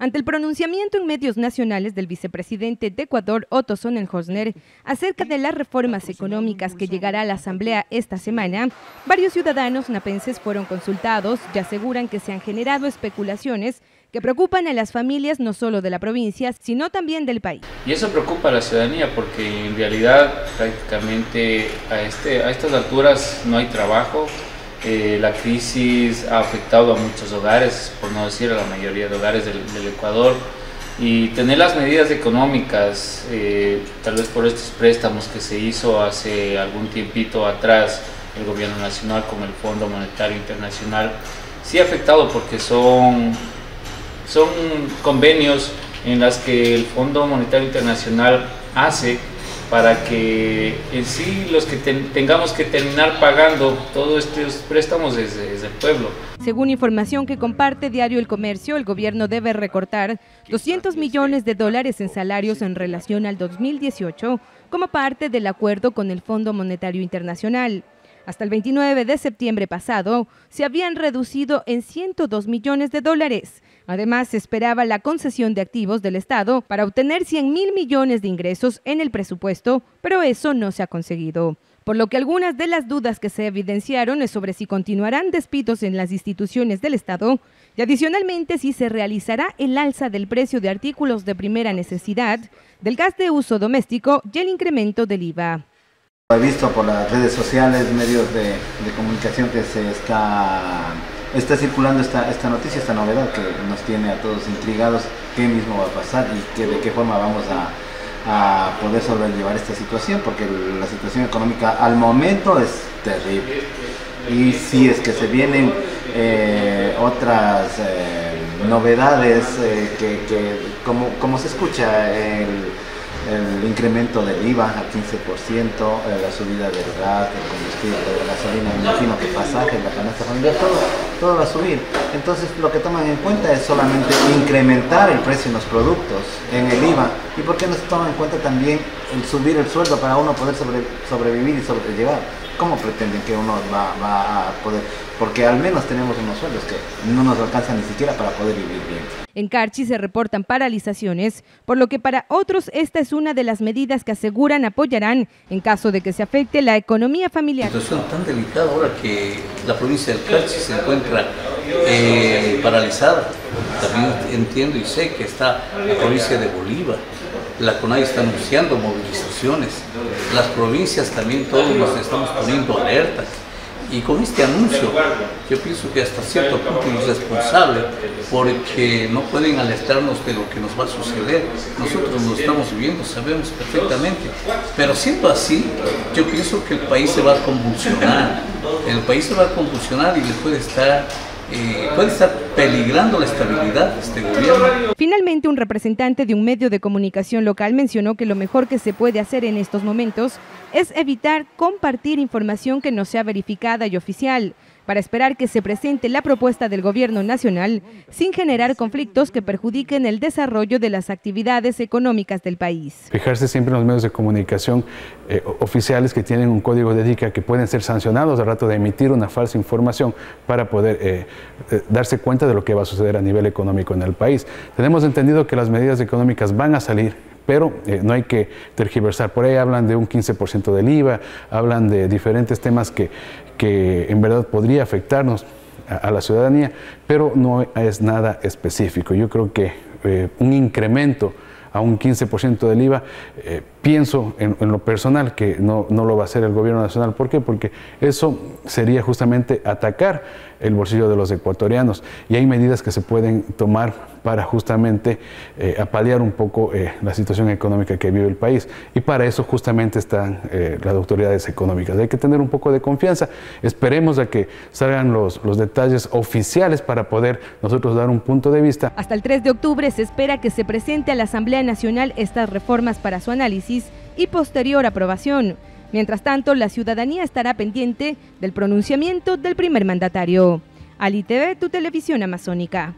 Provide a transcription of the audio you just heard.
ante el pronunciamiento en medios nacionales del vicepresidente de Ecuador, Otto Sonnenhosner, acerca de las reformas económicas que llegará a la Asamblea esta semana, varios ciudadanos napenses fueron consultados y aseguran que se han generado especulaciones que preocupan a las familias no solo de la provincia, sino también del país. Y eso preocupa a la ciudadanía porque en realidad prácticamente a, este, a estas alturas no hay trabajo, eh, la crisis ha afectado a muchos hogares, por no decir a la mayoría de hogares del, Ecuador, y tener las medidas económicas, eh, tal vez por estos préstamos que se hizo hace algún tiempito atrás, el gobierno nacional como el Fondo Monetario Internacional, sí ha afectado porque son son convenios en las que el Fondo Monetario Internacional hace para que en sí los que tengamos que terminar pagando todos estos préstamos desde, desde, el pueblo. Según información que comparte Diario El Comercio, el gobierno debe recortar 200 millones de dólares en salarios en relación al 2018 como parte del acuerdo con el Fondo Monetario Internacional. Hasta el 29 de septiembre pasado se habían reducido en 102 millones de dólares. Además, se esperaba la concesión de activos del Estado para obtener 100 mil millones de ingresos en el presupuesto, pero eso no se ha conseguido por lo que algunas de las dudas que se evidenciaron es sobre si continuarán despidos en las instituciones del Estado y adicionalmente si se realizará el alza del precio de artículos de primera necesidad, del gas de uso doméstico y el incremento del IVA. He visto por las redes sociales, medios de, comunicación que se está, está circulando esta, esta noticia, esta novedad que nos tiene a todos intrigados qué mismo va a pasar y que, de qué forma vamos a, poder sobrellevar esta situación, porque la situación económica al momento es terrible. Y si es que se vienen eh, otras eh, novedades eh, que, que, como, como se escucha el el incremento del IVA al 15%, eh, la subida del gas, del combustible, de la gasolina, me imagino que pasaje, la canasta familiar, todo va a subir. Entonces lo que toman en cuenta es solamente incrementar el precio en los productos, en el IVA, y por qué no se toma en cuenta también el subir el sueldo para uno poder sobrevivir y sobrellevar. ¿Cómo pretenden que uno va, va a poder? Porque al menos tenemos unos sueldos que no nos alcanzan ni siquiera para poder vivir bien. En Carchi se reportan paralizaciones, por lo que para otros esta es una de las medidas que aseguran apoyarán en caso de que se afecte la economía familiar. Situación tan delicada ahora que la provincia del Carchi se encuentra eh, paralizada. También entiendo y sé que está la provincia de Bolívar. La CONAI está anunciando movilizaciones. Las provincias también todos nos estamos poniendo alertas. Y con este anuncio, yo pienso que hasta cierto punto es responsable porque no pueden alertarnos de lo que nos va a suceder. Nosotros lo estamos viviendo, sabemos perfectamente. Pero siendo así, yo pienso que el país se va a convulsionar. El país se va a convulsionar y le puede estar puede estar peligrando la estabilidad de este gobierno. Finalmente, un representante de un medio de comunicación local mencionó que lo mejor que se puede hacer en estos momentos es evitar compartir información que no sea verificada y oficial para esperar que se presente la propuesta del Gobierno Nacional sin generar conflictos que perjudiquen el desarrollo de las actividades económicas del país. Fijarse siempre en los medios de comunicación eh, oficiales que tienen un código de ética que pueden ser sancionados al rato de emitir una falsa información para poder eh, eh, darse cuenta de lo que va a suceder a nivel económico en el país. Tenemos entendido que las medidas económicas van a salir pero eh, no hay que tergiversar. Por ahí hablan de un 15% del IVA, hablan de diferentes temas que, que en verdad podría afectarnos a, la ciudadanía, pero no es nada específico. Yo creo que eh, un incremento a un 15% del IVA, eh, pienso en, lo personal que no, no, lo va a hacer el gobierno nacional. ¿Por qué? Porque eso sería justamente atacar el bolsillo de los ecuatorianos y hay medidas que se pueden tomar para justamente eh, apalear un poco eh, la situación económica que vive el país. Y para eso justamente están las autoridades económicas. Hay que tener un poco de confianza. Esperemos a que salgan los, los detalles oficiales para poder nosotros dar un punto de vista. Hasta el 3 de octubre se espera que se presente a la Asamblea Nacional estas reformas para su y posterior aprobación. Mientras tanto, la ciudadanía estará pendiente del pronunciamiento del primer mandatario. Ali TV, tu televisión amazónica.